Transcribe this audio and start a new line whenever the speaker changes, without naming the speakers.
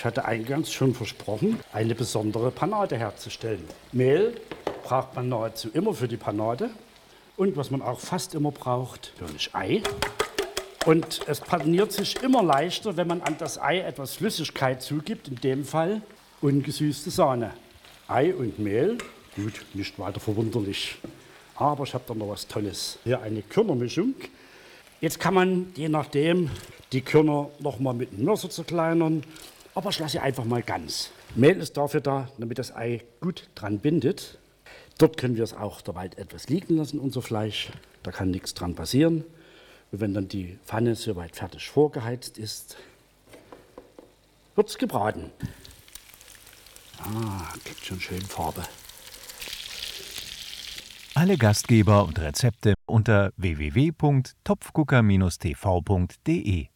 Ich hatte eingangs schon versprochen, eine besondere Panade herzustellen. Mehl braucht man nahezu immer für die Panade. Und was man auch fast immer braucht, natürlich Ei. Und es paniert sich immer leichter, wenn man an das Ei etwas Flüssigkeit zugibt, in dem Fall ungesüßte Sahne. Ei und Mehl, gut, nicht weiter verwunderlich. Aber ich habe da noch was Tolles. Hier eine Körnermischung. Jetzt kann man, je nachdem, die Körner noch mal mit dem Messer zerkleinern. Aber ich lasse sie einfach mal ganz. Mehl ist dafür da, damit das Ei gut dran bindet. Dort können wir es auch der Wald etwas liegen lassen, unser Fleisch. Da kann nichts dran passieren. Und wenn dann die Pfanne soweit fertig vorgeheizt ist, wird es gebraten. Ah, gibt schon schön Farbe.
Alle Gastgeber und Rezepte unter www.topfgucker-tv.de